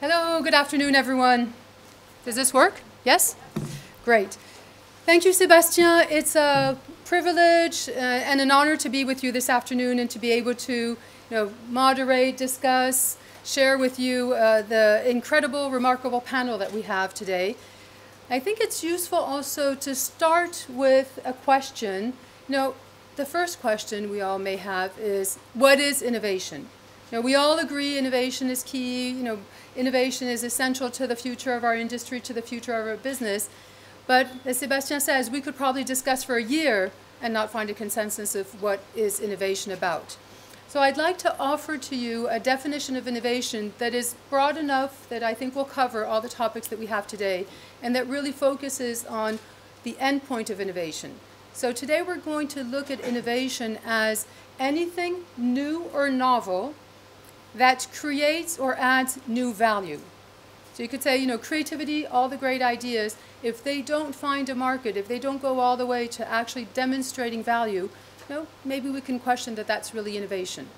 Hello, good afternoon, everyone. Does this work? Yes? Great. Thank you, Sebastien. It's a privilege uh, and an honor to be with you this afternoon and to be able to you know, moderate, discuss, share with you uh, the incredible, remarkable panel that we have today. I think it's useful also to start with a question. You know, the first question we all may have is, what is innovation? You know, we all agree innovation is key. You know, innovation is essential to the future of our industry, to the future of our business. But as Sebastien says, we could probably discuss for a year and not find a consensus of what is innovation about. So I'd like to offer to you a definition of innovation that is broad enough that I think will cover all the topics that we have today and that really focuses on the endpoint of innovation. So today we're going to look at innovation as anything new or novel that creates or adds new value. So you could say, you know, creativity, all the great ideas, if they don't find a market, if they don't go all the way to actually demonstrating value, no, maybe we can question that that's really innovation.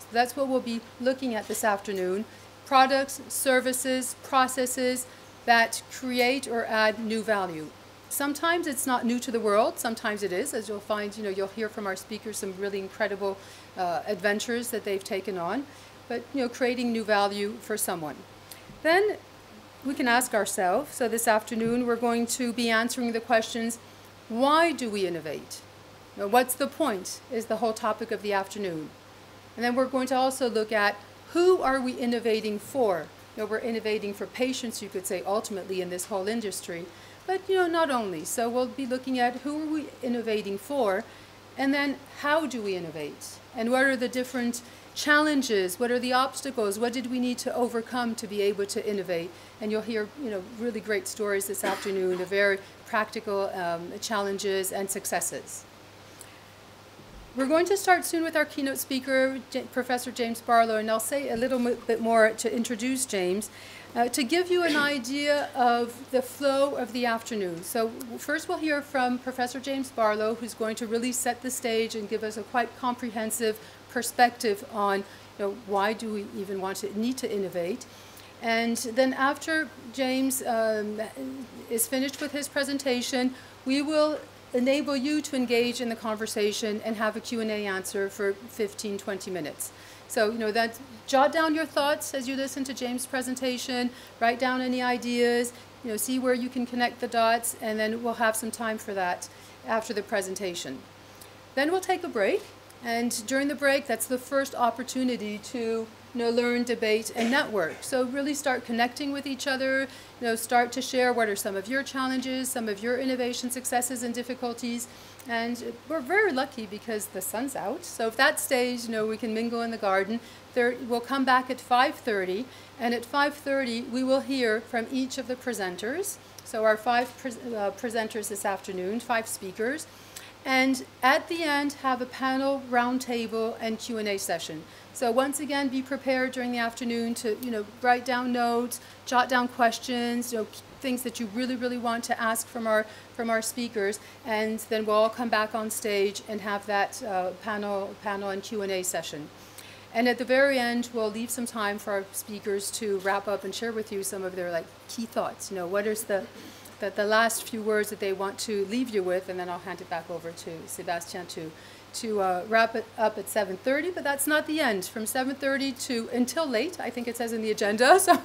So that's what we'll be looking at this afternoon. Products, services, processes that create or add new value. Sometimes it's not new to the world, sometimes it is, as you'll find, you know, you'll hear from our speakers some really incredible uh, adventures that they've taken on, but, you know, creating new value for someone. Then we can ask ourselves, so this afternoon we're going to be answering the questions, why do we innovate? Now, what's the point is the whole topic of the afternoon. And then we're going to also look at who are we innovating for? You know, we're innovating for patients, you could say, ultimately in this whole industry. But, you know, not only. So we'll be looking at who are we innovating for, and then how do we innovate? And what are the different challenges? What are the obstacles? What did we need to overcome to be able to innovate? And you'll hear, you know, really great stories this afternoon of very practical um, challenges and successes. We're going to start soon with our keynote speaker, J Professor James Barlow, and I'll say a little bit more to introduce James, uh, to give you an idea of the flow of the afternoon. So first we'll hear from Professor James Barlow, who's going to really set the stage and give us a quite comprehensive perspective on you know, why do we even want to need to innovate. And then after James um, is finished with his presentation, we will enable you to engage in the conversation and have a Q&A answer for 15, 20 minutes. So, you know, that, jot down your thoughts as you listen to James' presentation, write down any ideas, you know, see where you can connect the dots, and then we'll have some time for that after the presentation. Then we'll take a break, and during the break, that's the first opportunity to you know, learn, debate, and network. So really start connecting with each other, you know, start to share what are some of your challenges, some of your innovation successes and difficulties. And we're very lucky because the sun's out. So if that stays, you know, we can mingle in the garden. There, we'll come back at 5.30, and at 5.30 we will hear from each of the presenters. So our five pre uh, presenters this afternoon, five speakers. And at the end, have a panel, roundtable, and Q&A session. So once again, be prepared during the afternoon to, you know, write down notes, jot down questions, you know, things that you really, really want to ask from our, from our speakers, and then we'll all come back on stage and have that uh, panel, panel and Q&A session. And at the very end, we'll leave some time for our speakers to wrap up and share with you some of their like key thoughts. You know, what is the, the, the last few words that they want to leave you with, and then I'll hand it back over to Sebastien to to uh, wrap it up at 7.30, but that's not the end. From 7.30 to until late, I think it says in the agenda, so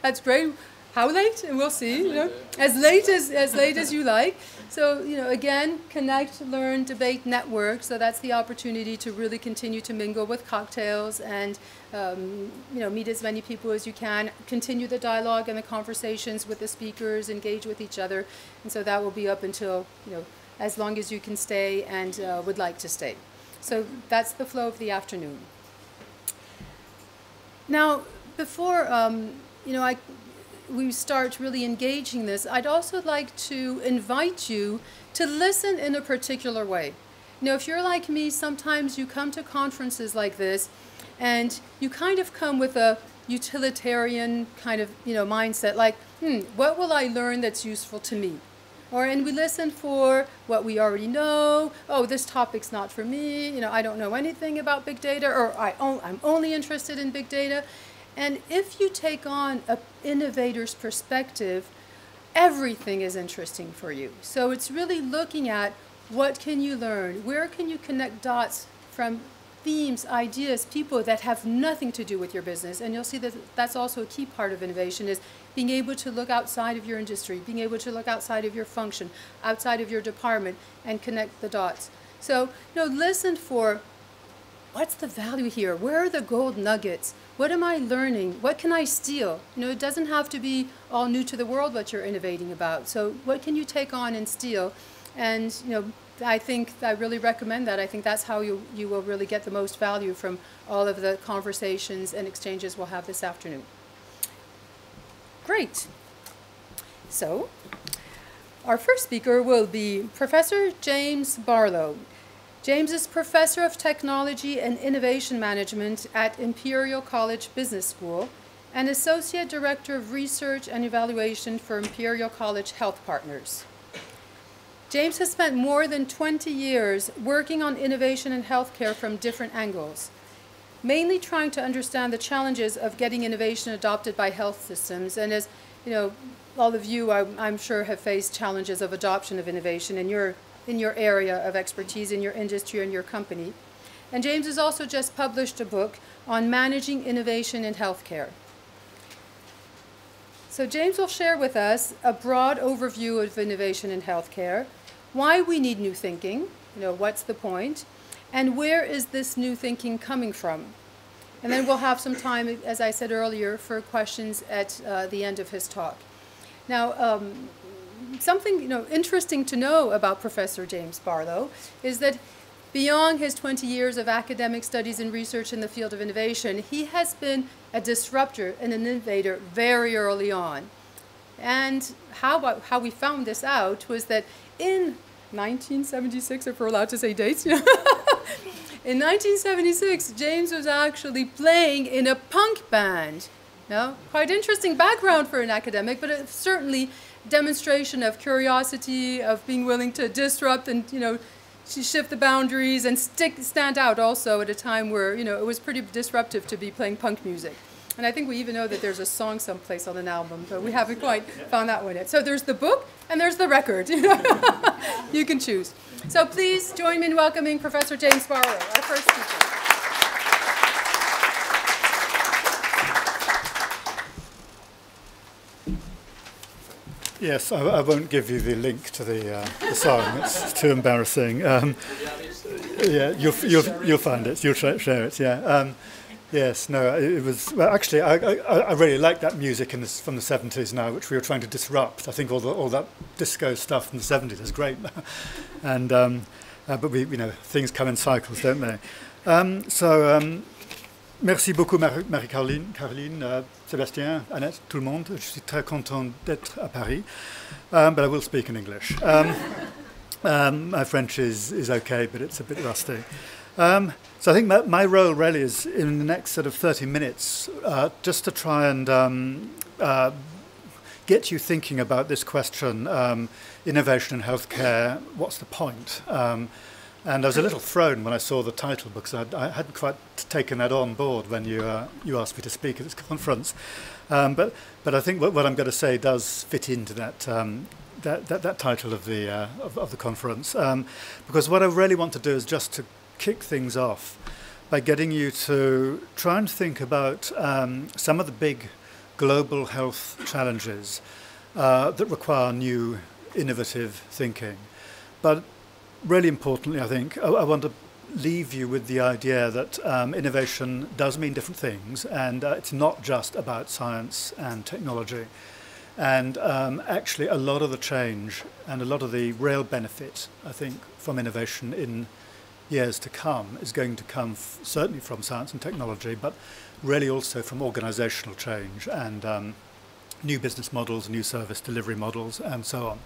that's great. How late? We'll see. You know, as late as as late as you like. So you know, again, connect, learn, debate, network. So that's the opportunity to really continue to mingle with cocktails and um, you know meet as many people as you can. Continue the dialogue and the conversations with the speakers. Engage with each other, and so that will be up until you know as long as you can stay and uh, would like to stay. So that's the flow of the afternoon. Now, before um, you know, I, we start really engaging this, I'd also like to invite you to listen in a particular way. Now, if you're like me, sometimes you come to conferences like this and you kind of come with a utilitarian kind of, you know, mindset like, hmm, what will I learn that's useful to me? Or, and we listen for what we already know. Oh, this topic's not for me. You know, I don't know anything about big data, or I I'm only interested in big data. And if you take on an innovator's perspective, everything is interesting for you. So it's really looking at what can you learn? Where can you connect dots from themes, ideas, people that have nothing to do with your business? And you'll see that that's also a key part of innovation is being able to look outside of your industry, being able to look outside of your function, outside of your department, and connect the dots. So, you know, listen for what's the value here? Where are the gold nuggets? What am I learning? What can I steal? You know, it doesn't have to be all new to the world what you're innovating about. So, what can you take on and steal? And, you know, I think I really recommend that. I think that's how you, you will really get the most value from all of the conversations and exchanges we'll have this afternoon. Great. So, our first speaker will be Professor James Barlow. James is Professor of Technology and Innovation Management at Imperial College Business School and Associate Director of Research and Evaluation for Imperial College Health Partners. James has spent more than 20 years working on innovation in healthcare from different angles, mainly trying to understand the challenges of getting innovation adopted by health systems. And as you know, all of you, I'm, I'm sure, have faced challenges of adoption of innovation in your, in your area of expertise, in your industry, and your company. And James has also just published a book on managing innovation in healthcare. So James will share with us a broad overview of innovation in healthcare, why we need new thinking, you know, what's the point, and where is this new thinking coming from? And then we'll have some time, as I said earlier, for questions at uh, the end of his talk. Now, um, something you know interesting to know about Professor James Barlow is that beyond his 20 years of academic studies and research in the field of innovation, he has been a disruptor and an innovator very early on. And how, how we found this out was that in 1976, if we're allowed to say dates, in 1976, James was actually playing in a punk band. No, quite interesting background for an academic, but certainly demonstration of curiosity, of being willing to disrupt and you know shift the boundaries and stick stand out also at a time where you know it was pretty disruptive to be playing punk music. And I think we even know that there's a song someplace on an album, but we haven't quite found that one yet. So there's the book and there's the record. you can choose. So please join me in welcoming Professor James Barlow, our first speaker. Yes, I, I, won't give you the link to the, uh, the song. It's too embarrassing. Um, yeah, you'll, you'll, you'll find it. You'll share it. Yeah. Um, Yes, no, it was well, actually I, I, I really like that music in this, from the 70s now, which we were trying to disrupt. I think all the, all that disco stuff from the 70s is great, and um, uh, but we you know things come in cycles, don't they? Um, so um, merci beaucoup Marie-Caroline, Caroline, uh, Sébastien, Annette, tout le monde. Je suis très content d'être à Paris, um, but I will speak in English. Um, um, my French is is okay, but it's a bit rusty. Um, so I think my, my, role really is in the next sort of 30 minutes uh, just to try and um, uh, get you thinking about this question, um, innovation in healthcare, what's the point? And I was a little thrown when I saw the title because I, I hadn't quite taken that on board when you, uh, you asked me to speak at this conference. Um, but, but I think what, what I'm going to say does fit into that um, that, that, that, title of the, uh, of, of, the conference. Um, because what I really want to do is just to kick things off by getting you to try and think about um, some of the big global health challenges uh, that require new, innovative thinking. But really importantly, I think, I, I want to leave you with the idea that um, innovation does mean different things and uh, it's not just about science and technology. And um, actually, a lot of the change and a lot of the real benefit, I think, from innovation in years to come is going to come certainly from science and technology, but really also from organizational change and um, new business models, new service delivery models, and so on.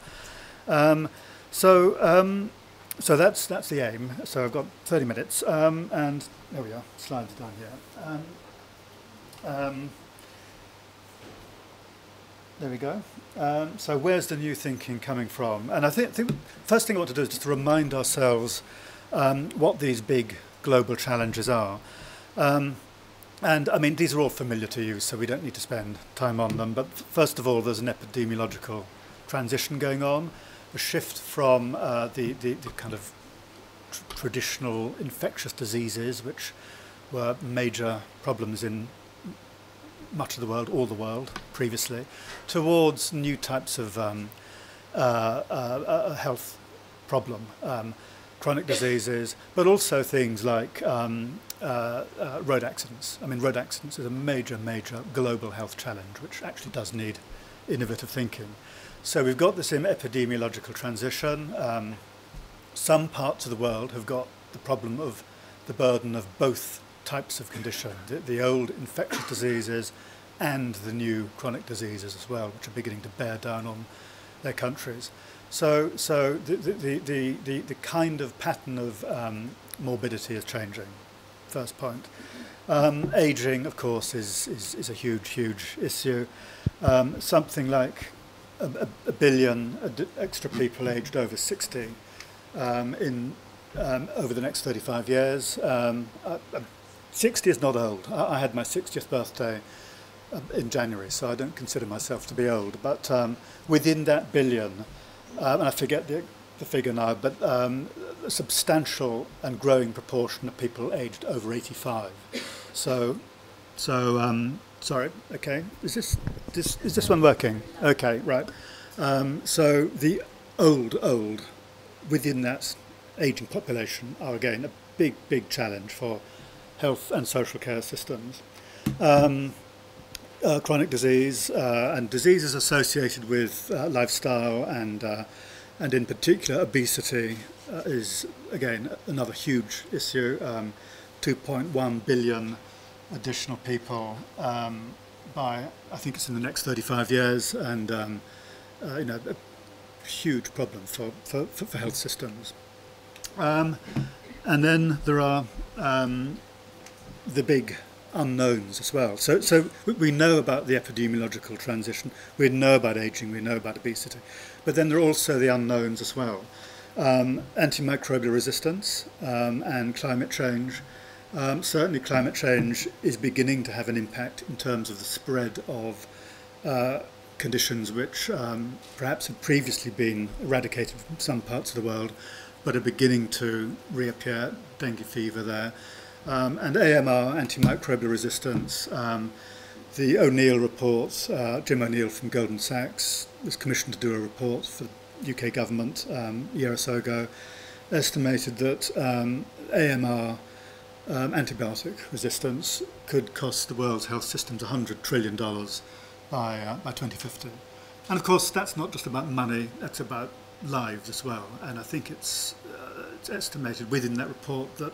Um, so, um, so that's that's the aim. So I've got 30 minutes, um, and there we are. Slides down here. Um, um, there we go. Um, so where's the new thinking coming from? And I think, think first thing I want to do is just to remind ourselves um, what these big global challenges are. Um, and I mean, these are all familiar to you, so we don't need to spend time on them. But first of all, there's an epidemiological transition going on, shift from uh, the, the, the, kind of tr traditional infectious diseases, which were major problems in much of the world, all the world previously, towards new types of um, uh, uh, health problem, um, chronic diseases, but also things like um, uh, uh, road accidents. I mean, road accidents is a major, major global health challenge, which actually does need innovative thinking. So we've got this epidemiological transition. Um, some parts of the world have got the problem of the burden of both types of condition, the, the old infectious diseases and the new chronic diseases as well, which are beginning to bear down on their countries. So, so the, the, the, the, the kind of pattern of um, morbidity is changing, first point. Um, aging, of course, is, is, is a huge, huge issue. Um, something like a, a, billion extra people aged over 60 um, in, um, over the next 35 years. Um, uh, 60 is not old. I, I had my 60th birthday uh, in January, so I don't consider myself to be old. But um, within that billion, um, and I forget the, the figure now, but um, a substantial and growing proportion of people aged over 85. So, so sorry, okay, is this, this, is this one working? Okay, right. Um, so the old, old within that aging population are again a big, big challenge for health and social care systems. Um, uh, chronic disease uh, and diseases associated with uh, lifestyle and uh, and in particular obesity uh, is again another huge issue. Um, 2.1 billion additional people um, by I think it's in the next 35 years, and um, uh, you know a huge problem for for, for health systems. Um, and then there are um, the big unknowns as well. So, so we know about the epidemiological transition, we know about aging, we know about obesity, but then there are also the unknowns as well. Um, antimicrobial resistance um, and climate change. Um, certainly, climate change is beginning to have an impact in terms of the spread of uh, conditions which um, perhaps had previously been eradicated from some parts of the world, but are beginning to reappear. Dengue fever there. Um, and AMR, antimicrobial resistance, um, the O'Neill reports, uh, Jim O'Neill from Goldman Sachs was commissioned to do a report for the UK government um, a year or so ago, estimated that um, AMR um, antibiotic resistance could cost the world's health systems $100 trillion by, uh, by 2050. And of course, that's not just about money, that's about lives as well. And I think it's, uh, it's estimated within that report that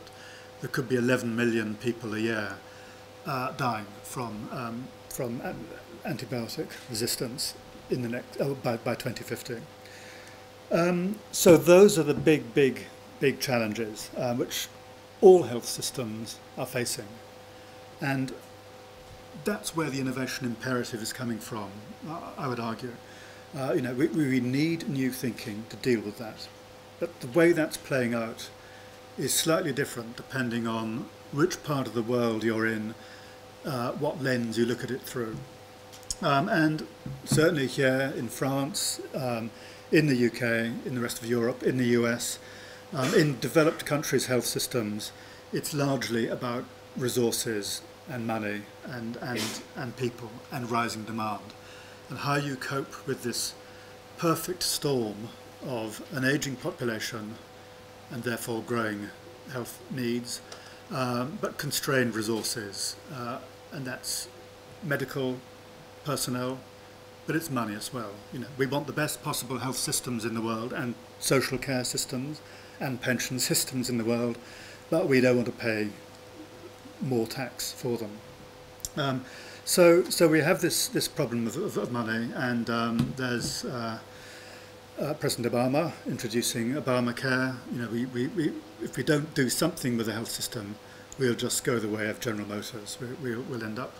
there could be 11 million people a year uh, dying from um, from antibiotic resistance in the next oh, by, by 2050. Um, so those are the big, big, big challenges uh, which all health systems are facing, and that's where the innovation imperative is coming from. I would argue, uh, you know, we, we need new thinking to deal with that, but the way that's playing out is slightly different depending on which part of the world you're in, uh, what lens you look at it through. Um, and certainly here in France, um, in the UK, in the rest of Europe, in the US, um, in developed countries' health systems, it's largely about resources and money and, and, and people and rising demand. And how you cope with this perfect storm of an aging population and therefore growing health needs, um, but constrained resources, uh, and that's medical personnel, but it's money as well. You know, we want the best possible health systems in the world and social care systems and pension systems in the world, but we don't want to pay more tax for them. Um, so, so we have this this problem of, of, of money, and um, there's uh, uh, President Obama introducing Obamacare. You know, we, we, we, if we don't do something with the health system, we'll just go the way of General Motors. We, we'll, we'll end up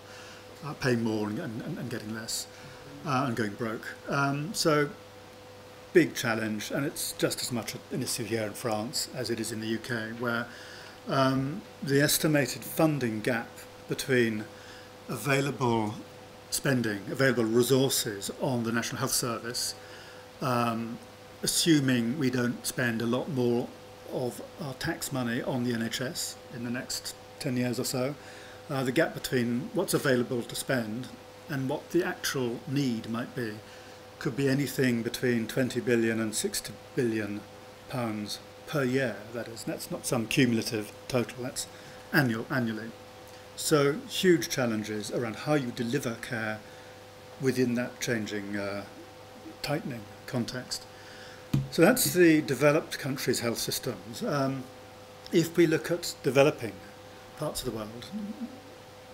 uh, paying more and, and, and getting less uh, and going broke. Um, so, big challenge, and it's just as much an issue here in France as it is in the UK, where um, the estimated funding gap between available spending, available resources on the National Health Service, um, assuming we don't spend a lot more of our tax money on the NHS in the next 10 years or so, uh, the gap between what's available to spend and what the actual need might be could be anything between 20 billion and 60 billion pounds per year, that is. That's not some cumulative total, that's annual, annually. So huge challenges around how you deliver care within that changing, uh, tightening context. So that's the developed countries' health systems. Um, if we look at developing parts of the world,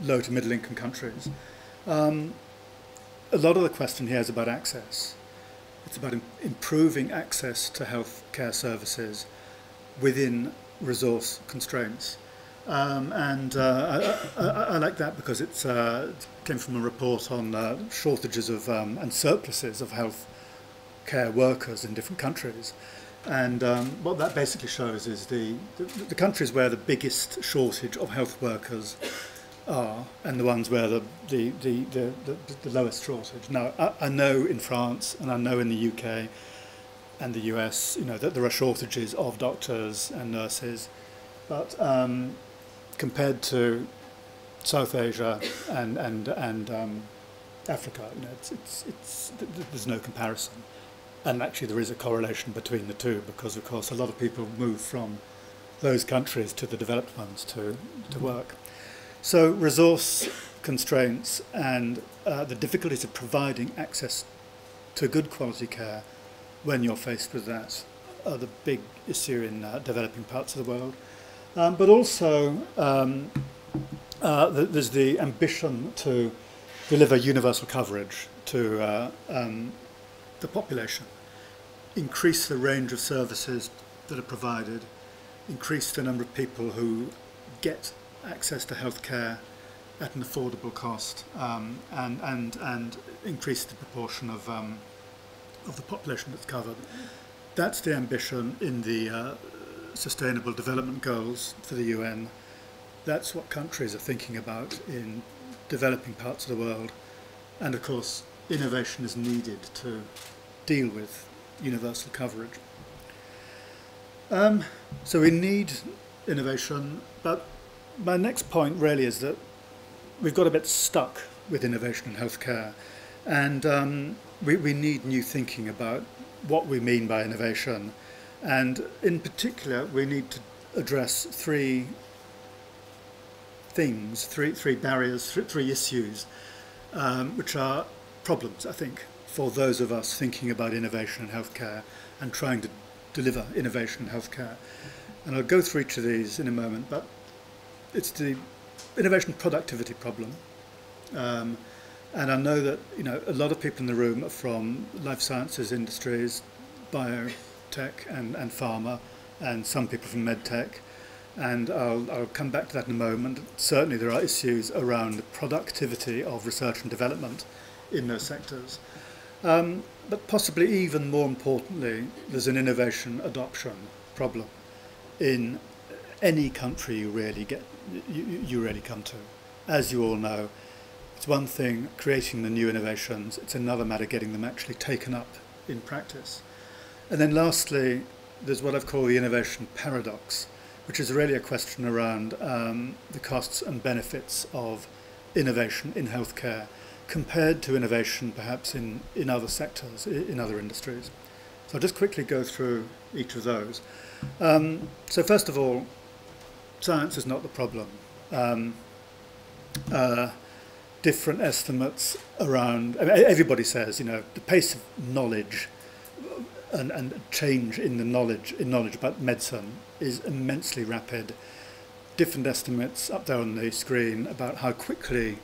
low to middle income countries, um, a lot of the question here is about access. It's about Im improving access to health care services within resource constraints. Um, and uh, I, I, I, like that because it's, uh, it came from a report on uh, shortages of um, and surpluses of health care workers in different countries. And um, what that basically shows is the, the, the countries where the biggest shortage of health workers are and the ones where the, the, the, the, the, the lowest shortage. Now, I, I know in France and I know in the UK and the US, you know, that there are shortages of doctors and nurses, but um, compared to South Asia and, and, and um, Africa, you know, it's, it's, it's, there's no comparison. And actually there is a correlation between the two because, of course, a lot of people move from those countries to the developed ones to, to work. So resource constraints and uh, the difficulties of providing access to good quality care when you're faced with that are the big issue in uh, developing parts of the world. Um, but also um, uh, th there's the ambition to deliver universal coverage to uh, um, the population, increase the range of services that are provided, increase the number of people who get access to healthcare at an affordable cost um, and, and, and increase the proportion of, um, of the population that's covered. That's the ambition in the uh, Sustainable Development Goals for the UN. That's what countries are thinking about in developing parts of the world. And of course, innovation is needed to deal with universal coverage. Um, so we need innovation, but my next point really is that we've got a bit stuck with innovation in healthcare, and um, we, we need new thinking about what we mean by innovation. And in particular, we need to address three things, three, three barriers, three, three issues, um, which are problems, I think, for those of us thinking about innovation in healthcare and trying to deliver innovation in healthcare. And I'll go through each of these in a moment, but it's the innovation productivity problem. Um, and I know that you know a lot of people in the room are from life sciences industries, biotech and, and pharma, and some people from medtech. And I'll, I'll come back to that in a moment. Certainly there are issues around the productivity of research and development in those sectors. Um, but possibly even more importantly, there's an innovation adoption problem in any country you really get you, you really come to. As you all know, it's one thing creating the new innovations, it's another matter getting them actually taken up in practice. And then lastly, there's what I've called the innovation paradox, which is really a question around um, the costs and benefits of innovation in healthcare compared to innovation perhaps in, in other sectors, in other industries. So I'll just quickly go through each of those. Um, so first of all, science is not the problem. Um, uh, different estimates around, I mean, everybody says, you know, the pace of knowledge and, and change in the knowledge, in knowledge about medicine is immensely rapid. Different estimates up there on the screen about how quickly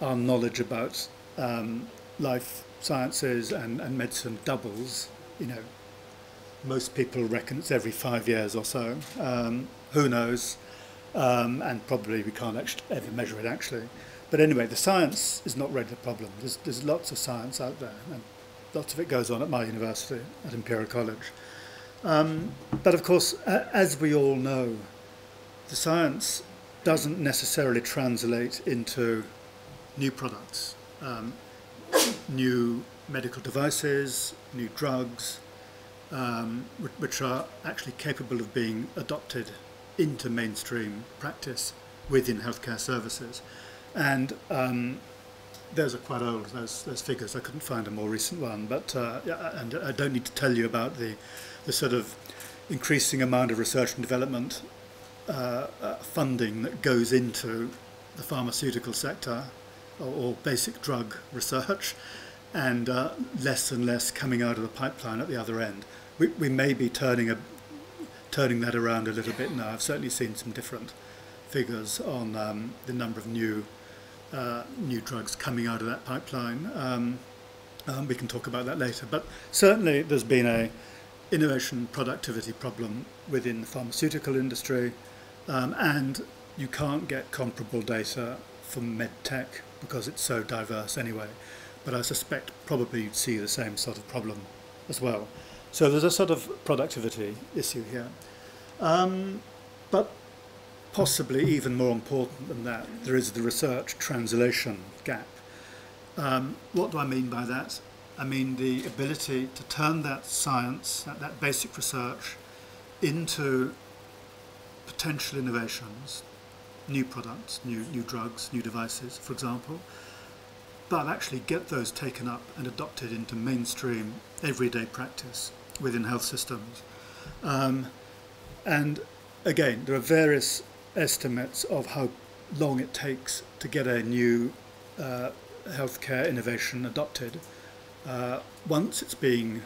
our knowledge about um, life sciences and, and medicine doubles, you know, most people reckon it's every five years or so. Um, who knows? Um, and probably we can't actually ever measure it actually. But anyway, the science is not really the problem. There's, there's lots of science out there, and lots of it goes on at my university, at Imperial College. Um, but of course, as we all know, the science doesn't necessarily translate into new products, um, new medical devices, new drugs, um, which are actually capable of being adopted into mainstream practice within healthcare services. And um, those are quite old, those, figures. I couldn't find a more recent one, but uh, and I don't need to tell you about the, the sort of increasing amount of research and development uh, uh, funding that goes into the pharmaceutical sector or, or basic drug research, and uh, less and less coming out of the pipeline at the other end. We, we may be turning a turning that around a little bit now. I've certainly seen some different figures on um, the number of new uh, new drugs coming out of that pipeline. Um, um, we can talk about that later, but certainly there's been a innovation productivity problem within the pharmaceutical industry, um, and you can't get comparable data from medtech because it's so diverse anyway. But I suspect probably you'd see the same sort of problem as well. So there's a sort of productivity issue here. Um, but possibly even more important than that, there is the research translation gap. Um, what do I mean by that? I mean the ability to turn that science, that, that basic research, into potential innovations, new products, new, new drugs, new devices, for example, but actually get those taken up and adopted into mainstream everyday practice within health systems. Um, and again, there are various estimates of how long it takes to get a new uh, healthcare innovation adopted. Uh, once it's being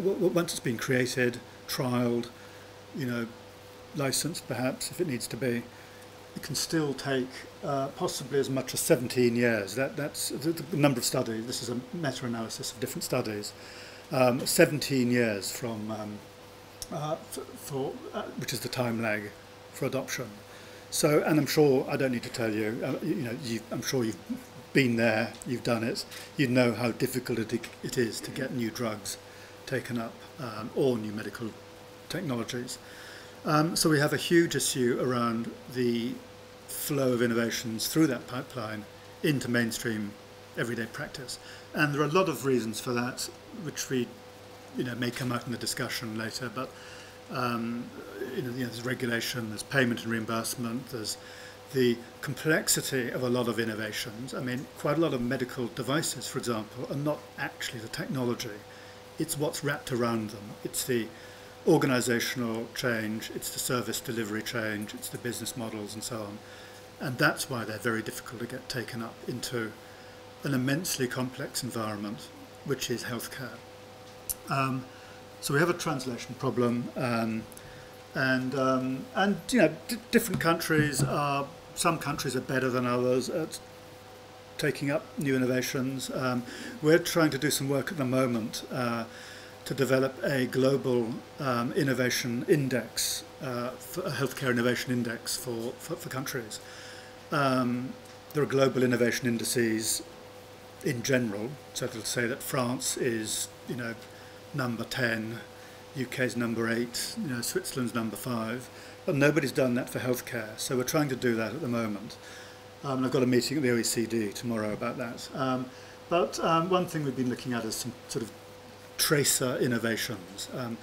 once it's been created, trialed, you know, licensed perhaps if it needs to be, it can still take uh, possibly as much as 17 years. That, that's the, number of studies. This is a meta-analysis of different studies. Um, 17 years from um, uh, for, uh, which is the time lag for adoption. So, and I'm sure I don't need to tell you. Uh, you know, I'm sure you've been there, you've done it. You know how difficult it, it is to get new drugs taken up um, or new medical technologies. Um, so we have a huge issue around the flow of innovations through that pipeline into mainstream everyday practice. And there are a lot of reasons for that, which we you know, may come out in the discussion later, but um, you know, there's regulation, there's payment and reimbursement, there's the complexity of a lot of innovations. I mean, quite a lot of medical devices, for example, are not actually the technology. It's what's wrapped around them. It's the organizational change, it's the service delivery change, it's the business models and so on. And that's why they're very difficult to get taken up into an immensely complex environment, which is healthcare. Um, so we have a translation problem, um, and um, and you know different countries are some countries are better than others at taking up new innovations. Um, we're trying to do some work at the moment uh, to develop a global um, innovation index, uh, a healthcare innovation index for for, for countries. Um, there are global innovation indices in general, so to say that France is you know number 10, UK's number 8, you know, Switzerland's number 5. But nobody's done that for healthcare, so we're trying to do that at the moment. Um, I've got a meeting at the OECD tomorrow about that. Um, but um, one thing we've been looking at is some sort of tracer innovations. Um,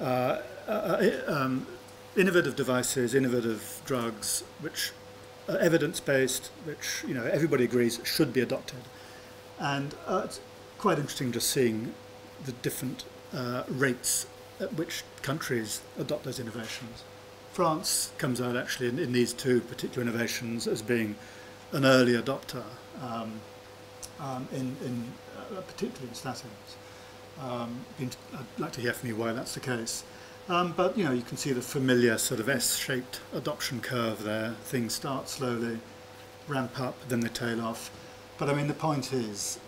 uh, uh, uh um, innovative devices, innovative drugs, which are evidence-based, which you know everybody agrees should be adopted. And uh, it's quite interesting just seeing the different uh, rates at which countries adopt those innovations. France comes out actually in, in these two particular innovations as being an early adopter, um, um, in, in uh, particularly in statins. Um, I'd like to hear from you why that's the case. Um, but you know, you can see the familiar sort of S-shaped adoption curve there. Things start slowly, ramp up, then they tail off. But I mean, the point is,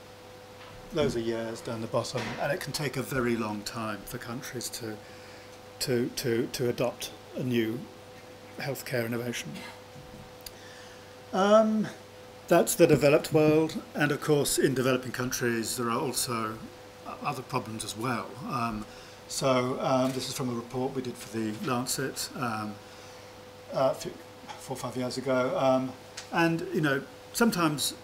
loads of years down the bottom, and it can take a very long time for countries to to to to adopt a new healthcare innovation. Um, that's the developed world, and of course, in developing countries, there are also other problems as well. Um, so um, this is from a report we did for the Lancet um, uh, four or five years ago. Um, and, you know, sometimes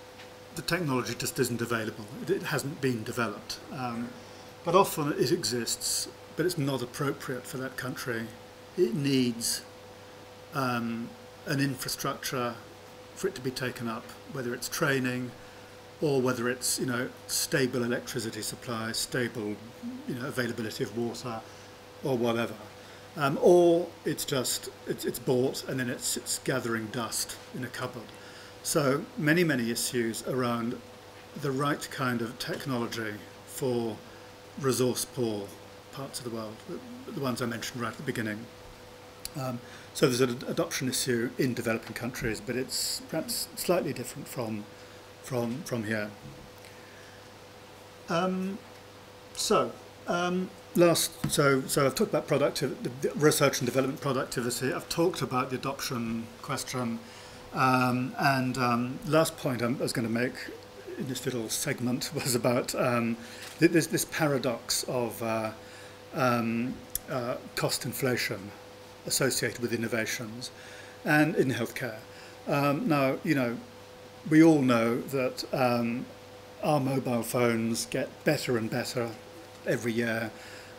the technology just isn't available. It, it hasn't been developed. Um, but often it exists, but it's not appropriate for that country. It needs um, an infrastructure for it to be taken up, whether it's training or whether it's you know stable electricity supply, stable you know availability of water, or whatever, um, or it's just it's, it's bought and then it's, it's gathering dust in a cupboard. So many many issues around the right kind of technology for resource poor parts of the world, the, ones I mentioned right at the beginning. Um, so there's an adoption issue in developing countries, but it's perhaps slightly different from from from here. Um, so um, last, so so I've talked about productivity, research and development productivity. I've talked about the adoption question, um, and um, last point I was going to make in this little segment was about um, this, this paradox of uh, um, uh, cost inflation associated with innovations and in healthcare. Um, now, you know, we all know that um, our mobile phones get better and better every year.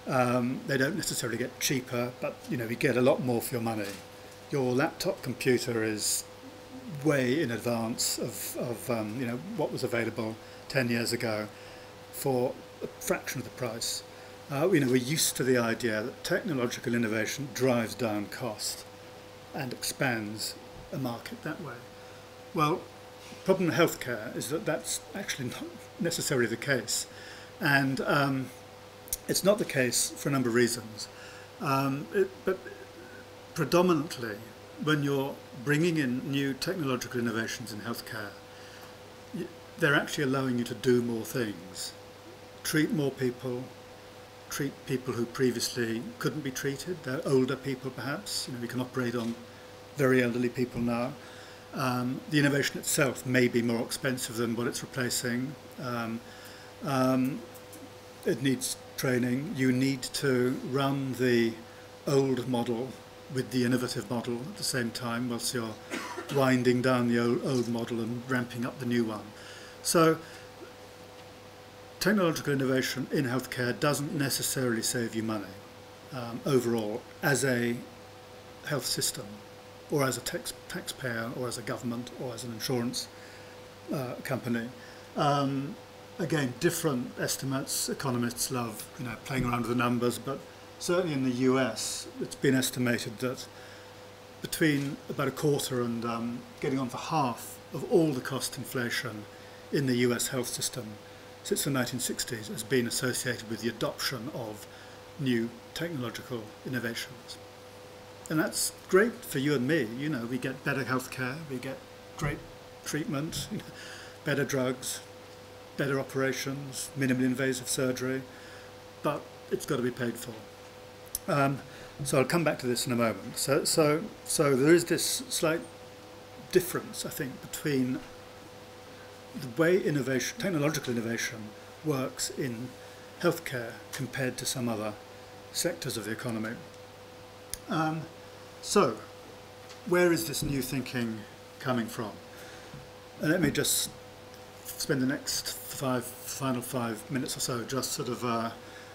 They don't necessarily get cheaper, but you know, you get a lot more for your money. Your laptop computer is way in advance of, of um, you know, what was available 10 years ago for a fraction of the price. Uh, you know, we're used to the idea that technological innovation drives down cost and expands a market that way. Well, the problem in healthcare is that that's actually not necessarily the case. And um, it's not the case for a number of reasons. Um, it, but predominantly, when you're bringing in new technological innovations in healthcare, they're actually allowing you to do more things, treat more people, treat people who previously couldn't be treated. They're older people, perhaps. You know, we can operate on very elderly people now. Um, the innovation itself may be more expensive than what it's replacing. Um, um, it needs training. You need to run the old model with the innovative model at the same time whilst you're winding down the old, old model and ramping up the new one. So technological innovation in healthcare doesn't necessarily save you money um, overall as a health system or as a tax, taxpayer or as a government or as an insurance uh, company. Um, again, different estimates. Economists love you know playing around with the numbers, but certainly in the US, it's been estimated that between about a quarter and um, getting on for half of all the cost inflation in the US health system since the 1960s has been associated with the adoption of new technological innovations. And that's great for you and me. You know, we get better healthcare, we get great treatment, better drugs, better operations, minimally invasive surgery, but it's got to be paid for. Um, so I'll come back to this in a moment. So, so, so there is this slight difference, I think, between the way innovation, technological innovation works in healthcare compared to some other sectors of the economy. Um, so, where is this new thinking coming from? And let me just spend the next five, final five minutes or so just sort of uh,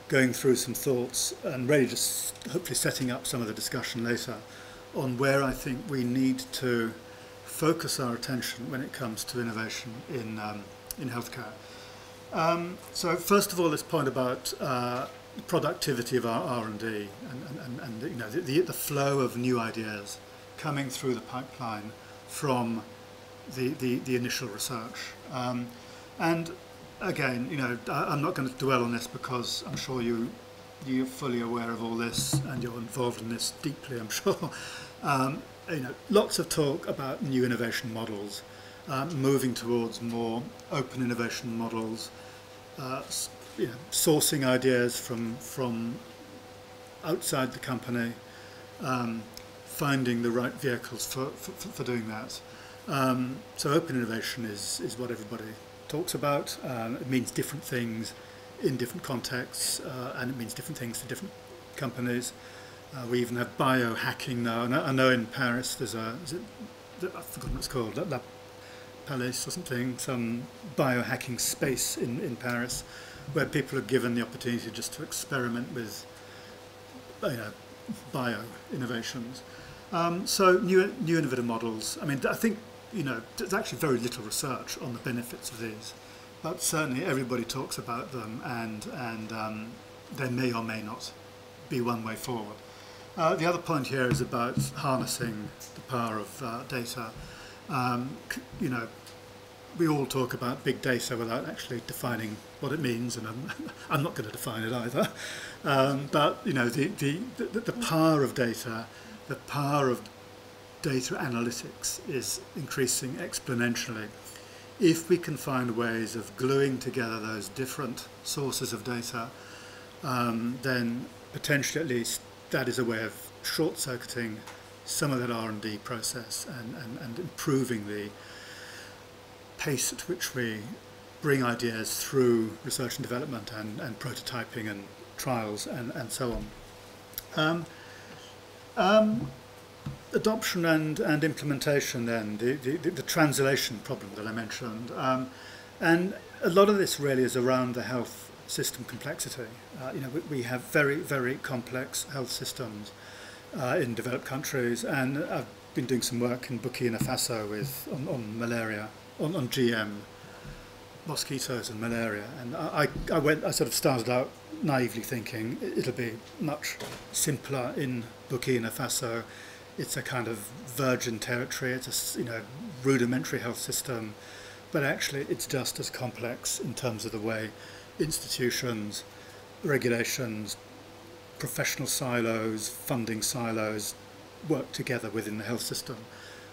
going through some thoughts and really just hopefully setting up some of the discussion later on where I think we need to focus our attention when it comes to innovation in, um, in healthcare. Um, so first of all, this point about uh, productivity of our R&D and, and, and, you know, the, the, flow of new ideas coming through the pipeline from the, the, the initial research. Um, and again, you know, I, am not going to dwell on this because I'm sure you, you're fully aware of all this and you're involved in this deeply, I'm sure. Um, you know, lots of talk about new innovation models, uh, moving towards more open innovation models, uh, you know, sourcing ideas from from outside the company, um, finding the right vehicles for, for, for doing that. Um, so open innovation is, is what everybody talks about. Um, it means different things in different contexts, uh, and it means different things to different companies. Uh, we even have biohacking now, and I, I know in Paris there's a, is it, I forgot what it's called, La, La Palace or something, some biohacking space in, in Paris, where people are given the opportunity just to experiment with, you know, bio innovations. Um, so new, new innovative models. I mean, I think you know there's actually very little research on the benefits of these, but certainly everybody talks about them, and and um, there may or may not be one way forward. Uh, the other point here is about harnessing the power of uh, data. Um, you know, we all talk about big data without actually defining what it means, and I'm, I'm not going to define it either. Um, but you know, the, the, the, the power of data, the power of data analytics is increasing exponentially. If we can find ways of gluing together those different sources of data, um, then potentially at least that is a way of short-circuiting some of that R&D process and, and, and improving the pace at which we bring ideas through research and development and, and prototyping and trials and, and so on. Um, um, adoption and, and implementation then, the, the, the translation problem that I mentioned. Um, and a lot of this really is around the health system complexity. Uh, you know, we, we, have very, very complex health systems uh, in developed countries, and I've been doing some work in Burkina Faso with on, on malaria, on, on GM mosquitoes and malaria. And I, I went, I sort of started out naively thinking it'll be much simpler in Burkina Faso. It's a kind of virgin territory. It's a you know rudimentary health system, but actually it's just as complex in terms of the way institutions, regulations, professional silos, funding silos work together within the health system.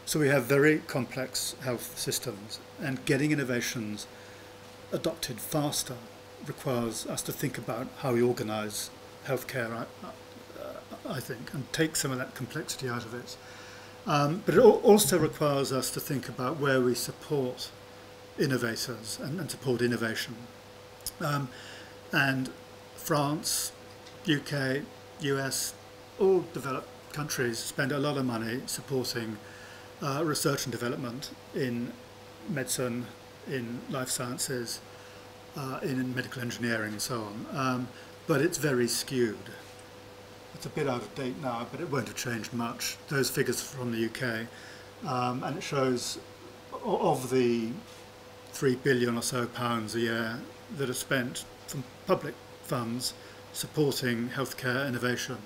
So we have very complex health systems, and getting innovations adopted faster requires us to think about how we organise healthcare, uh, I, think, and take some of that complexity out of it. Um, but it also requires us to think about where we support innovators and, and support innovation. Um, and France, UK, US, all developed countries spend a lot of money supporting uh, research and development in medicine, in life sciences, uh, in medical engineering and so on. Um, but it's very skewed. It's a bit out of date now, but it won't have changed much. Those figures from the UK, um, and it shows of the three billion or so pounds a year that are spent from public funds supporting healthcare innovation.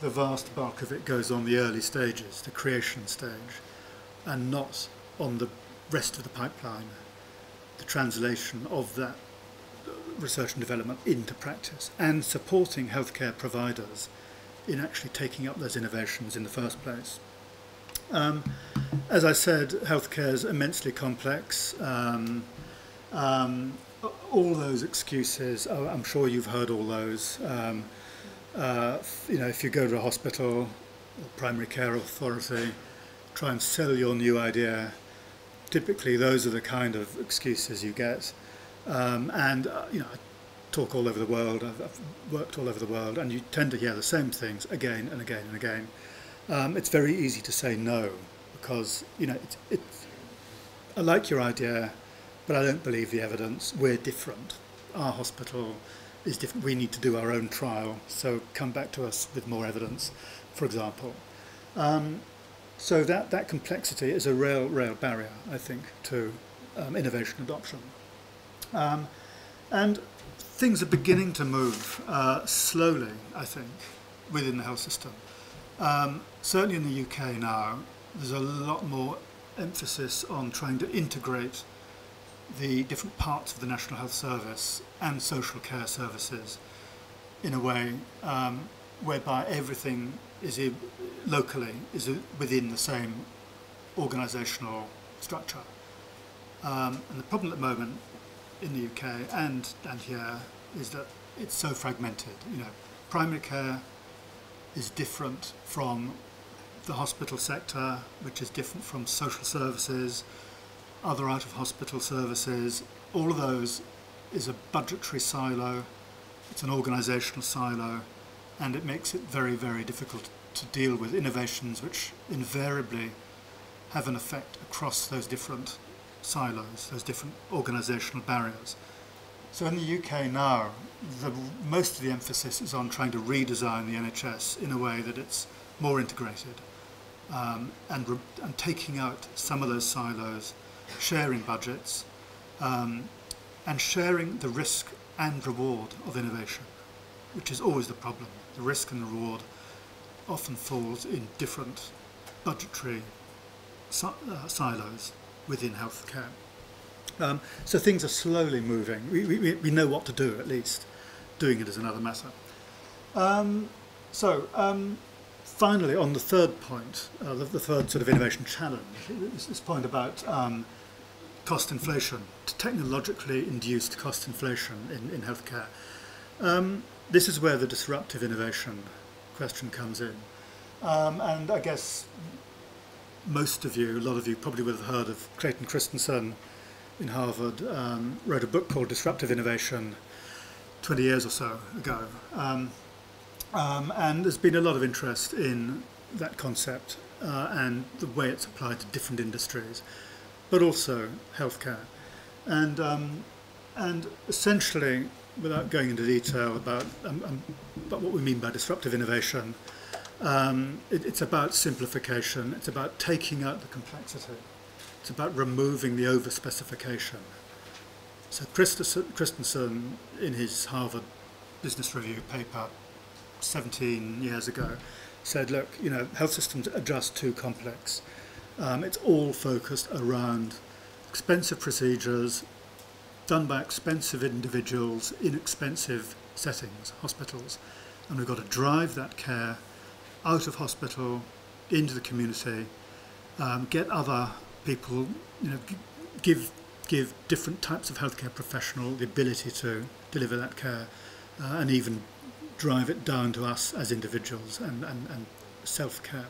The vast bulk of it goes on the early stages, the creation stage, and not on the rest of the pipeline, the translation of that research and development into practice and supporting healthcare providers in actually taking up those innovations in the first place. Um, as I said, healthcare is immensely complex. Um, um, all those excuses, oh, I'm sure you've heard all those. Um, uh, you know, if you go to a hospital or primary care authority, try and sell your new idea, typically those are the kind of excuses you get. Um, and, uh, you know, talk all over the world, I've, I've, worked all over the world, and you tend to hear the same things again and again and again. Um, it's very easy to say no because, you know, it's, it's, I like your idea, but I don't believe the evidence. We're different. Our hospital is different. We need to do our own trial, so come back to us with more evidence, for example. Um, so that, that complexity is a real, real barrier, I think, to um, innovation adoption. Um, and things are beginning to move uh, slowly, I think, within the health system. Um, certainly in the UK now, there's a lot more emphasis on trying to integrate the different parts of the National Health Service and social care services in a way um, whereby everything is locally is within the same organisational structure. Um, and the problem at the moment in the UK and, and here is that it's so fragmented. You know, primary care is different from the hospital sector, which is different from social services, other out of hospital services. All of those is a budgetary silo, it's an organisational silo, and it makes it very, very difficult to deal with innovations which invariably have an effect across those different silos, those different organisational barriers. So in the UK now, the, most of the emphasis is on trying to redesign the NHS in a way that it's more integrated um, and, and taking out some of those silos, sharing budgets, um, and sharing the risk and reward of innovation, which is always the problem. The risk and the reward often falls in different budgetary si- uh, silos within healthcare. Um, so things are slowly moving. We, we, we know what to do at least. Doing it is another matter. Um, so um, finally, on the third point, uh, the, the, third sort of innovation challenge, is this point about um, cost inflation, technologically induced cost inflation in, in healthcare. Um, this is where the disruptive innovation question comes in. Um, and I guess most of you, a lot of you probably would have heard of Clayton Christensen in Harvard, um, wrote a book called Disruptive Innovation 20 years or so ago. Um, um, and there's been a lot of interest in that concept uh, and the way it's applied to different industries, but also healthcare. And, um, and essentially, without going into detail about, um, um, about what we mean by disruptive innovation, um, it, it's about simplification, it's about taking out the complexity, it's about removing the over-specification. So Christensen, in his Harvard Business Review paper 17 years ago, said, look, you know, health systems are just too complex. Um, it's all focused around expensive procedures done by expensive individuals in expensive settings, hospitals. And we've got to drive that care out of hospital into the community, um, get other people, you know, give give different types of healthcare professional the ability to deliver that care, uh, and even drive it down to us as individuals and, and, and self care.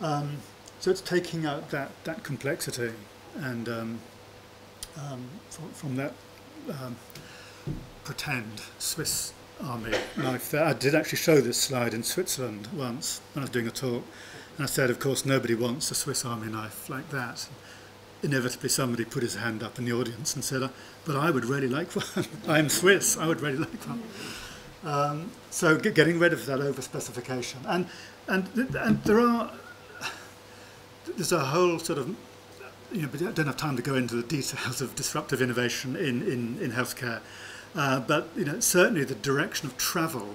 Um, so it's taking out that, that complexity and um, um, from, from, that um, pretend Swiss army knife there. I did actually show this slide in Switzerland once when I was doing a talk. And I said, of course, nobody wants a Swiss army knife like that. Inevitably, somebody put his hand up in the audience and said, but I would really like one. I'm Swiss, I would really like one. Um, so getting rid of that overspecification. And, and, and there are, there's a whole sort of, you know, but I don't have time to go into the details of disruptive innovation in, in, in healthcare. Uh, but you know, certainly the direction of travel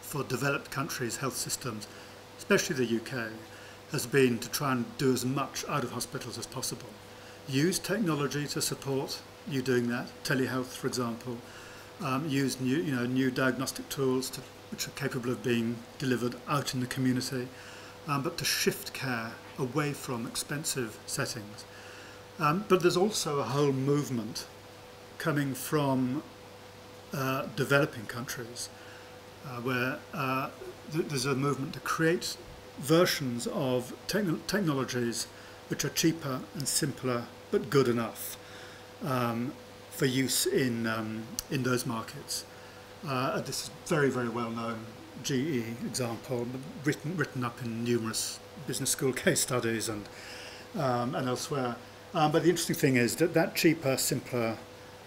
for developed countries' health systems, especially the UK, has been to try and do as much out of hospitals as possible. Use technology to support you doing that, telehealth, for example. Um, use new, you know, new diagnostic tools to, which are capable of being delivered out in the community, um, but to shift care away from expensive settings. Um, but there's also a whole movement coming from uh, developing countries, uh, where uh, th- there's a movement to create versions of techn- technologies which are cheaper and simpler but good enough um, for use in, um, in those markets. Uh, this is very, very well known GE example, written, written up in numerous business school case studies and, um, and elsewhere. Um, but the interesting thing is that that cheaper, simpler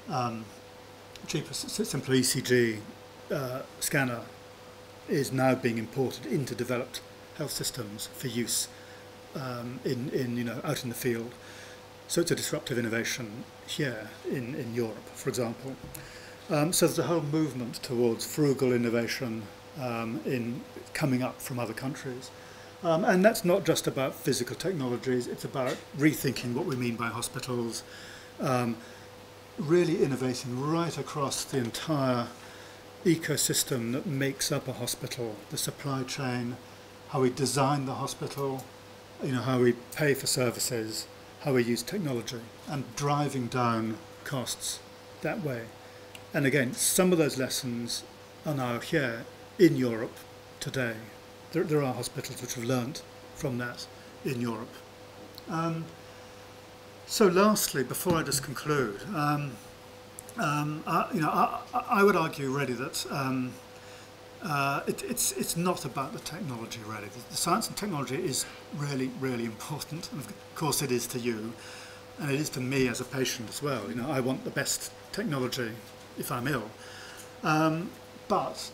um, cheaper, simpler ECG uh, scanner is now being imported into developed health systems for use um, in, in, you know, out in the field. So it's a disruptive innovation here in, in Europe, for example. Um, so there's a whole movement towards frugal innovation um, in coming up from other countries. Um, and that's not just about physical technologies, it's about rethinking what we mean by hospitals, um, really innovating right across the entire ecosystem that makes up a hospital, the supply chain, how we design the hospital, you know, how we pay for services, how we use technology, and driving down costs that way. And again, some of those lessons are now here in Europe today. There, there are hospitals which have learnt from that in Europe. Um, so, lastly, before I just conclude, um, um, I, you know, I, I, would argue really that um, uh, it, it's, it's not about the technology really. The, the, science and technology is really, really important. And of course it is to you, and it is to me as a patient as well. You know, I want the best technology if I'm ill. Um, but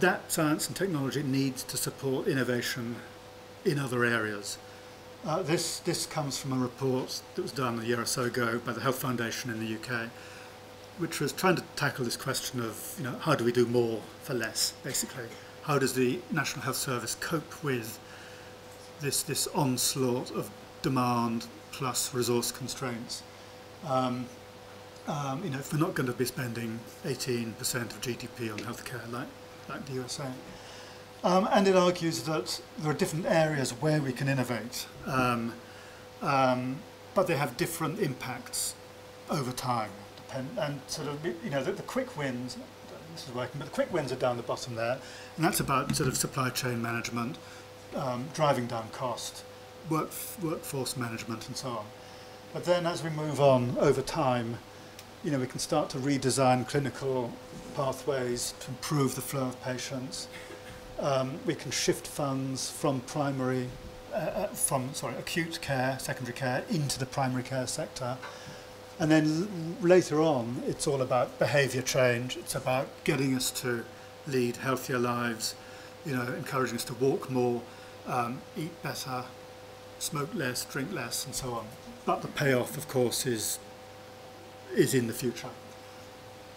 that science and technology needs to support innovation in other areas. Uh, this, this comes from a report that was done a year or so ago by the Health Foundation in the UK, which was trying to tackle this question of, you know, how do we do more for less, basically? How does the National Health Service cope with this, this onslaught of demand plus resource constraints? Um, um, you know, if we're not going to be spending 18% of GDP on healthcare like, like the USA. Um, and it argues that there are different areas where we can innovate, um, um, but they have different impacts over time. Depend, and sort of, you know, the, the quick wins, this is working, but the quick wins are down the bottom there, and that's about sort of supply chain management, um, driving down cost, work, workforce management, and so on. But then as we move on over time, you know, we can start to redesign clinical pathways to improve the flow of patients. Um, we can shift funds from primary, uh, uh from sorry, acute care, secondary care into the primary care sector. And then later on, it's all about behaviour change. It's about getting us to lead healthier lives, you know, encouraging us to walk more, um, eat better, smoke less, drink less, and so on. But the payoff, of course, is is in the future.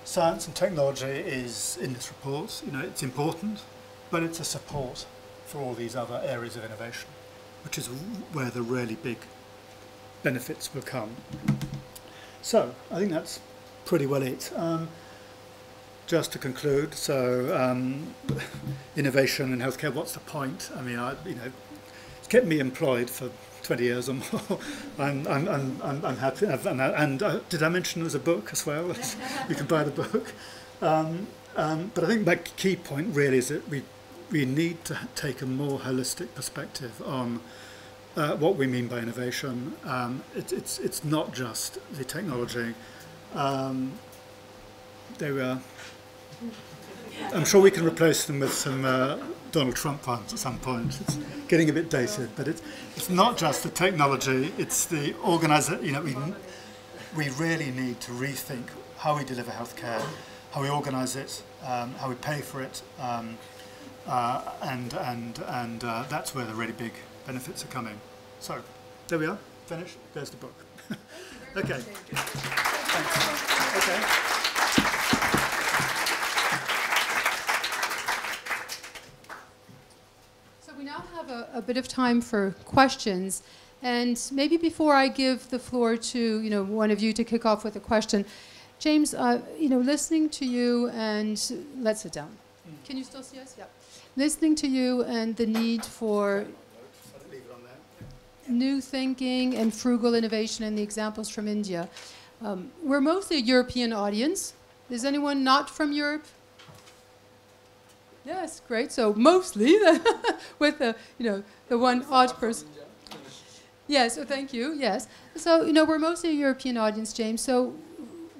Science and technology is in this report, you know, it's important, but it's a support for all these other areas of innovation, which is where the really big benefits will come. So, I think that's pretty well it. Um, just to conclude, so um, innovation in healthcare, what's the point? I mean, I, you know, it's kept me employed for 20 years or more. I'm, I'm, I'm, I'm happy. And, and uh, did I mention there's a book as well? you can buy the book. Um, um, but I think my key point really is that we, we need to take a more holistic perspective on uh, what we mean by innovation. Um, it, it's, it's not just the technology. Um, they were, I'm sure we can replace them with some uh, Donald Trump ones at some point. It's getting a bit dated, but it's, it's not just the technology, it's the organizer, you know, we, we really need to rethink how we deliver healthcare, how we organize it, um, how we pay for it, um, uh, and, and, and uh, that's where the really big benefits are coming. So, there we are, finished, there's the book. okay. Okay. have a, a, bit of time for questions. And maybe before I give the floor to you know one of you to kick off with a question, James, uh, you know, listening to you and let's sit down. Can you still see us? Yeah. Listening to you and the need for new thinking and frugal innovation and the examples from India. Um, we're mostly a European audience. Is anyone not from Europe? Yes, great. So mostly with the, you know, the one odd person. Yes, so thank you. Yes. So, you know, we're mostly a European audience, James. So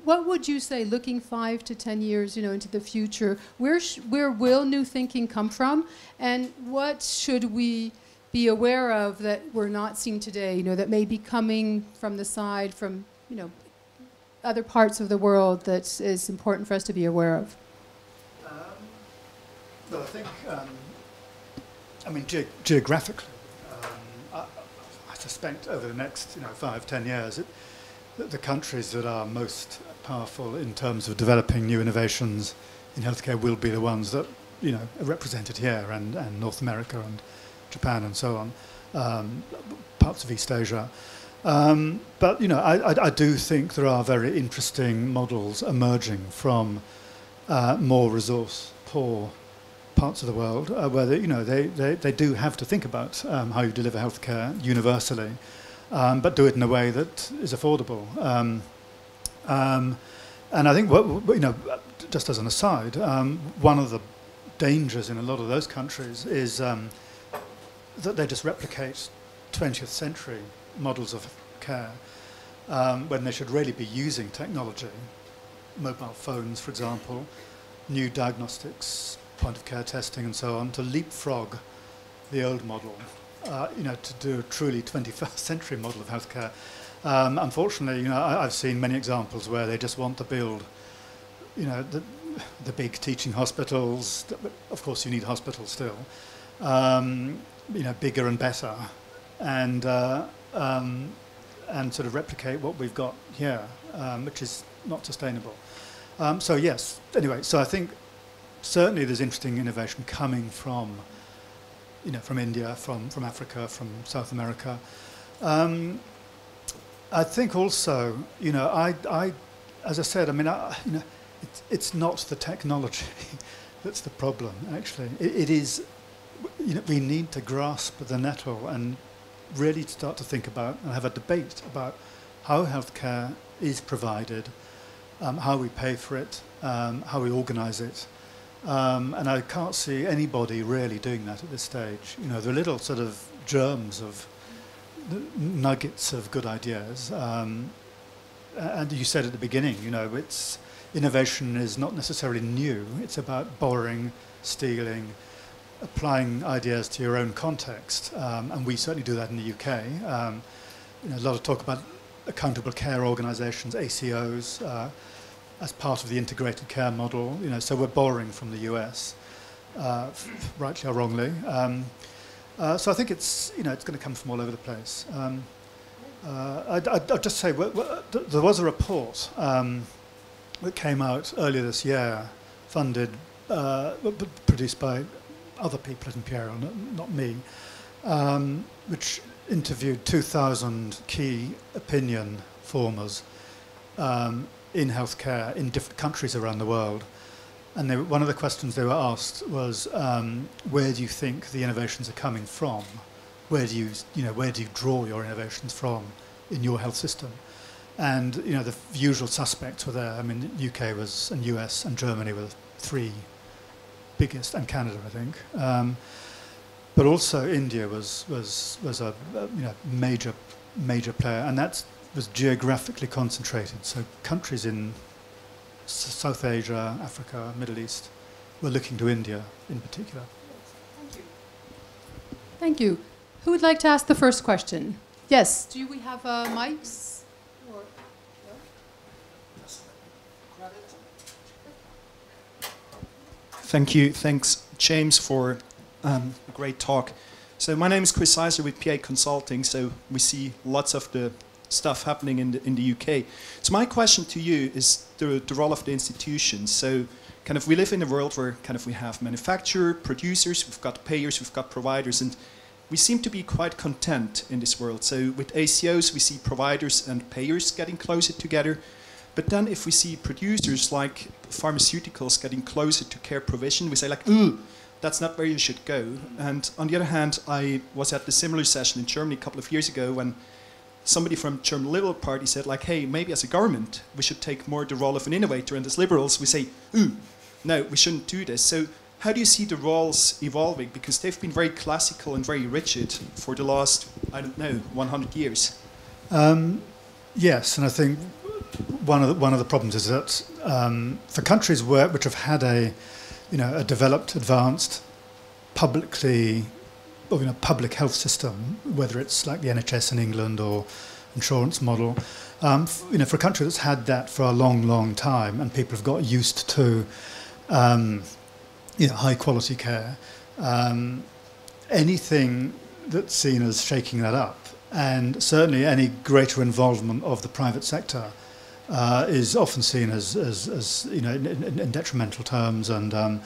what would you say, looking five to ten years, you know, into the future, where, where will new thinking come from? And what should we be aware of that we're not seeing today, you know, that may be coming from the side, from, you know, other parts of the world that is important for us to be aware of? Well, I think, um, I mean, ge geographically, um, I, I, suspect over the next, you know, five, ten years, it, the countries that are most powerful in terms of developing new innovations in healthcare will be the ones that, you know, are represented here and, and North America and Japan and so on, um, parts of East Asia. Um, but you know, I, I, I, do think there are very interesting models emerging from uh, more resource poor parts of the world uh, where they, you know they, they, they do have to think about um, how you deliver healthcare universally, um, but do it in a way that is affordable. Um, um and I think what, you know, just as an aside, um, one of the dangers in a lot of those countries is um, that they just replicate 20th century models of care when they should really be using technology, mobile phones, for example, new diagnostics point of care testing and so on to leapfrog the old model, uh, you know, to do a truly 21st century model of healthcare. Um, unfortunately, you know, I, have seen many examples where they just want to build, you know, the, the big teaching hospitals. Of course, you need hospitals still. Um, you know, bigger and better, and uh, um, and sort of replicate what we've got here, um, which is not sustainable. Um, so yes, anyway, so I think certainly there's interesting innovation coming from, you know, from India, from, from Africa, from South America. Um, I think also, you know, I, I, as I said, I mean, I, you know, it's, it's not the technology that's the problem, actually. It, it is, you know, we need to grasp the nettle and really start to think about and have a debate about how healthcare is provided, um, how we pay for it, um, how we organize it. Um, and I can't see anybody really doing that at this stage. You know, there are little sort of germs of nuggets of good ideas. Um, and you said at the beginning, you know, it's innovation is not necessarily new. It's about borrowing, stealing, applying ideas to your own context. Um, and we certainly do that in the UK. Um, you know, a lot of talk about accountable care organisations, ACOs, uh, as part of the integrated care model. You know, so we're borrowing from the US, uh, rightly or wrongly. Um, uh, so I think it's you know it's going to come from all over the place. Um, uh, I'd, I'd, just say well, th there was a report um, that came out earlier this year, funded, uh, produced by other people at Imperial, not, not me, um, which interviewed 2,000 key opinion formers um, in healthcare in different countries around the world. And they, one of the questions they were asked was, um, where do you think the innovations are coming from? Where do you, you know, where do you draw your innovations from in your health system? And you know, the usual suspects were there. I mean, UK was, and US and Germany were three biggest, and Canada, I think. Um, but also India was was was a, a you know major major player, and that was geographically concentrated. So countries in South Asia, Africa, Middle East were looking to India in particular. Thank you. Thank you. Who would like to ask the first question? Yes. Do we have uh, mics? Or, Thank you. Thanks, James, for um, a great talk. So my name is Chris Sizer with PA Consulting. So we see lots of the stuff happening in the, in the UK. So my question to you is the, the role of the institutions. So kind of we live in a world where kind of we have manufacturer, producers, we've got payers, we've got providers, and we seem to be quite content in this world. So with ACOs, we see providers and payers getting closer together. But then if we see producers like pharmaceuticals getting closer to care provision, we say like, ooh, that's not where you should go. And on the other hand, I was at the similar session in Germany a couple of years ago when somebody from German Liberal Party said like, hey, maybe as a government we should take more the role of an innovator. And as liberals, we say, ooh, no, we shouldn't do this. So how do you see the roles evolving? Because they've been very classical and very rigid for the last, I don't know, 100 years. Um, yes, and I think one of the, one of the problems is that um, for countries where, which have had a you know a developed, advanced, publicly you know public health system, whether it's like the NHS in England or insurance model, um, you know for a country that's had that for a long, long time, and people have got used to um, you know high quality care. Um, anything that's seen as shaking that up, and certainly any greater involvement of the private sector uh, is often seen as, as, as you know, in, in, in detrimental terms. And um,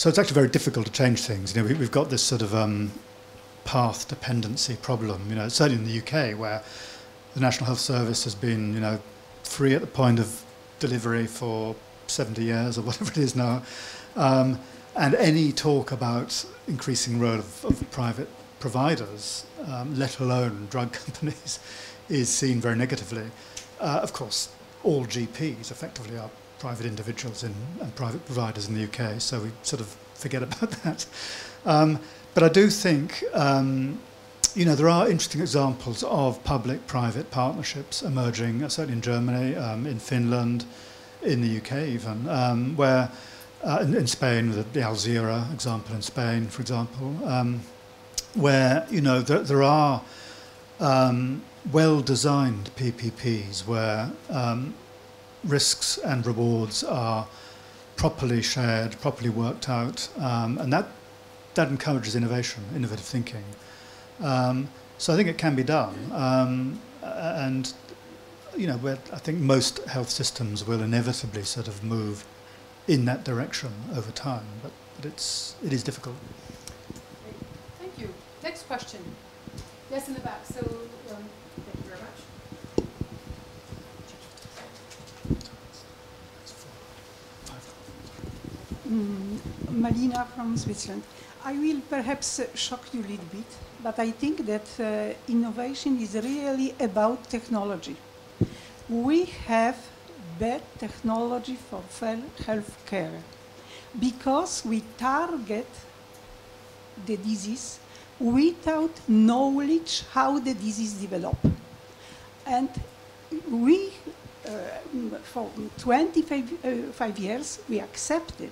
so it's actually very difficult to change things. You know, we, we've got this sort of um, path dependency problem, you know, certainly in the UK where the National Health Service has been, you know, free at the point of delivery for 70 years or whatever it is now. Um, and any talk about increasing role of, of private providers, um, let alone drug companies, is seen very negatively. Uh, of course, all GPs effectively are private individuals in, and private providers in the UK, so we sort of forget about that. Um, but I do think, um, you know, there are interesting examples of public-private partnerships emerging, uh, certainly in Germany, um, in Finland, in the UK even, um, where uh, in, in, Spain, the, the Alzira example in Spain, for example, um, where you know there, there are um, well-designed PPPs where risks and rewards are properly shared, properly worked out, um, and that that encourages innovation, innovative thinking. Um, so I think it can be done, um, and you know, I think most health systems will inevitably sort of move in that direction over time, but, but it's it is difficult. Thank you. Next question. Yes, in the back. So, um, thank you very much. Mm, Malina from Switzerland. I will perhaps shock you a little bit, but I think that uh, innovation is really about technology. We have bad technology for healthcare because we target the disease without knowledge how the disease develop. And we, uh, for 25 uh, years, we accepted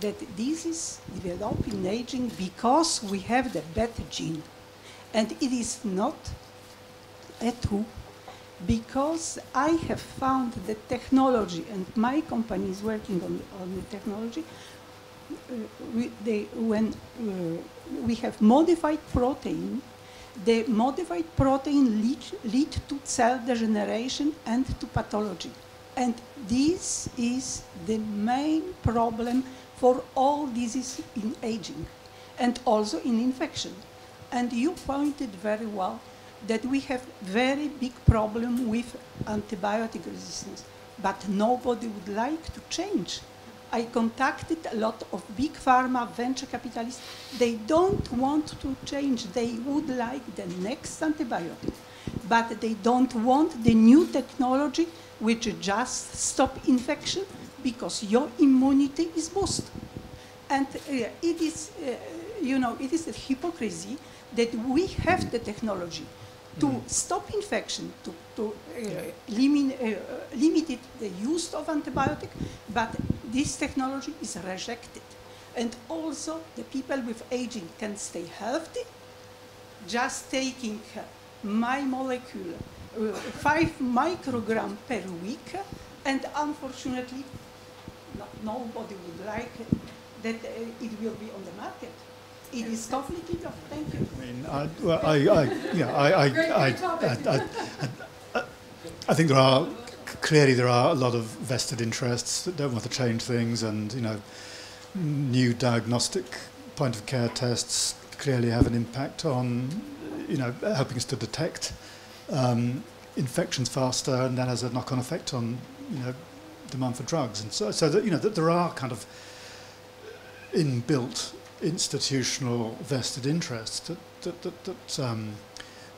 that this is developing aging because we have the beta gene. And it is not true because I have found the technology, and my company is working on, on the technology, uh, we, they, when uh, we have modified protein, the modified protein lead, lead to cell degeneration and to pathology. And this is the main problem for all diseases in aging and also in infection. And you pointed very well that we have very big problem with antibiotic resistance, but nobody would like to change. I contacted a lot of big pharma venture capitalists. They don't want to change. They would like the next antibiotic, but they don't want the new technology which just stop infection because your immunity is boosted. And uh, it is, uh, you know, it is a hypocrisy that we have the technology to mm. stop infection, to, to uh, limit, uh, limit the use of antibiotic, but this technology is rejected. And also the people with aging can stay healthy, just taking my molecule, uh, five microgram per week, and unfortunately nobody would like that uh, it will be on the market. It is complicated. Thank you. I mean, I, well, I, I, yeah, I, I, I, I, I, think there are clearly there are a lot of vested interests that don't want to change things, and you know, new diagnostic point of care tests clearly have an impact on, you know, helping us to detect um, infections faster, and that has a knock-on effect on, you know, demand for drugs, and so so that you know that there are kind of inbuilt institutional vested interests that that, that, that um,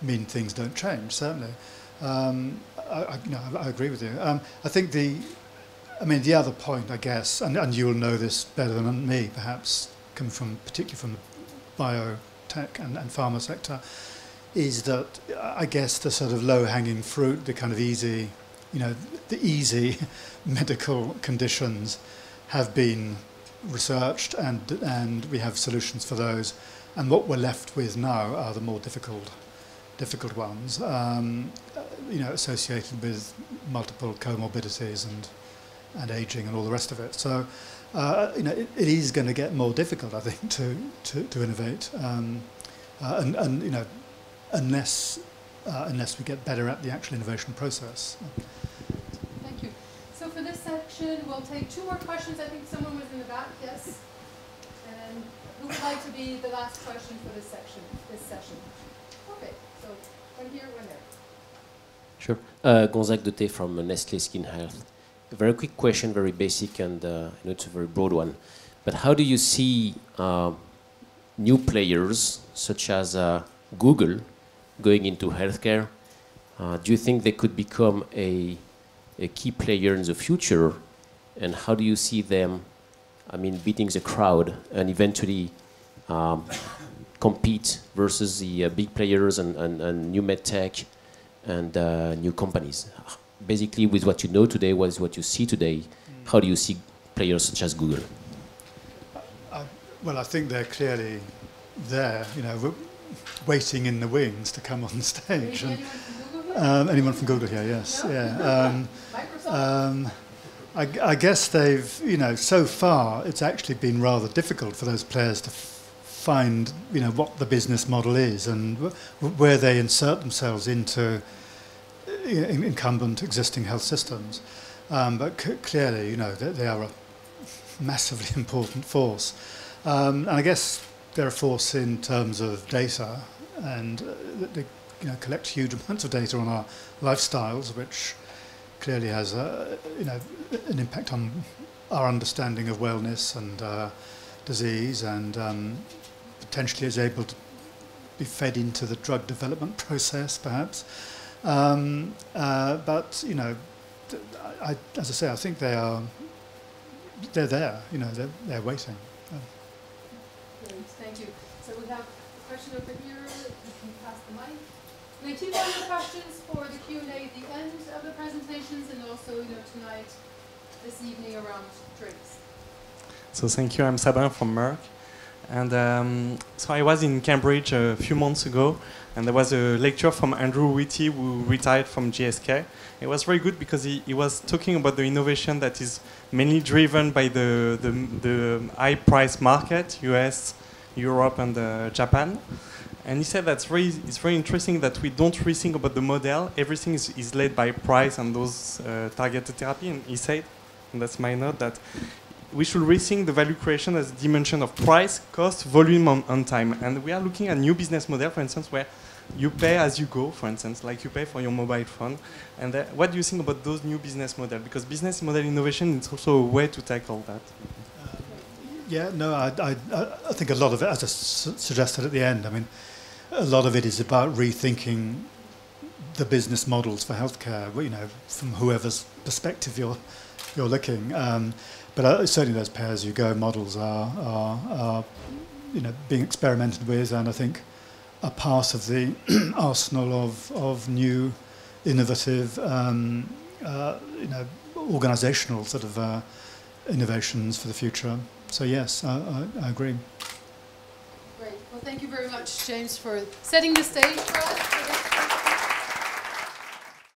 mean things don't change. Certainly, um, I, I, no, I, agree with you. Um, I think the, I mean, the other point, I guess, and, and you'll know this better than me, perhaps, coming from particularly from the biotech and, and pharma sector, is that I guess the sort of low-hanging fruit, the kind of easy you know, the easy medical conditions have been researched and, and we have solutions for those. And what we're left with now are the more difficult, difficult ones, um, you know, associated with multiple comorbidities and, and aging and all the rest of it. So, uh, you know, it, it is going to get more difficult, I think, to, to, to innovate. Um, uh, and, and, you know, unless, uh, unless we get better at the actual innovation process. Section, we'll take two more questions. I think someone was in the back, yes? And who would like to be the last question for this section, this session? Okay, so one here, one there. Sure. Uh, Gonzague Deté from Nestle Skin Health. A very quick question, very basic, and uh, it's a very broad one. But how do you see uh, new players such as uh, Google going into healthcare? Uh, do you think they could become a a key player in the future, and how do you see them, I mean, beating the crowd and eventually um, compete versus the uh, big players and, and, and new medtech and uh, new companies? Basically, with what you know today, what is what you see today, how do you see players such as Google? Well, I think they're clearly there, you know, waiting in the wings to come on stage. And, um, anyone from Google here? Yes, yeah. Um, um, I, I guess they've, you know, so far it's actually been rather difficult for those players to find, you know, what the business model is and where they insert themselves into uh, in- incumbent existing health systems. Um, but clearly, you know, they, they are a massively important force. Um, and I guess they're a force in terms of data, and uh, you know, collect huge amounts of data on our lifestyles, which clearly has a, you know, an impact on our understanding of wellness and uh, disease, and um, potentially is able to be fed into the drug development process, perhaps. Um, uh, but you know, I, as I say, I think they are they're there. You know, they're, they're waiting. Great, thank you. So we have a question over here, We keep on your questions for the Q and A at the end of the presentations and also, you know, tonight, this evening around drinks. So thank you. I'm Sabin from Merck, and um, so I was in Cambridge a few months ago, and there was a lecture from Andrew Witty who retired from GSK. It was very good because he, he was talking about the innovation that is mainly driven by the the, the high price market, US, Europe, and uh, Japan. And he said that's very it's very interesting that we don't rethink about the model. Everything is, is led by price and those uh, targeted therapy. And he said, and that's my note that we should rethink the value creation as a dimension of price, cost, volume, and, time. And we are looking at new business model, for instance, where you pay as you go, for instance, like you pay for your mobile phone. And uh, what do you think about those new business models? Because business model innovation is also a way to tackle that. Yeah, no, I, I, I think a lot of it, as I suggested at the end, I mean, a lot of it is about rethinking the business models for healthcare. You know, from whoever's perspective you're you're looking. Um, but uh, certainly, those pay as you go models are, are are you know being experimented with, and I think are part of the arsenal of of new, innovative, um, uh, you know, organisational sort of uh, innovations for the future. So yes, I, I, I agree. Thank you very much, James, for setting the stage for us.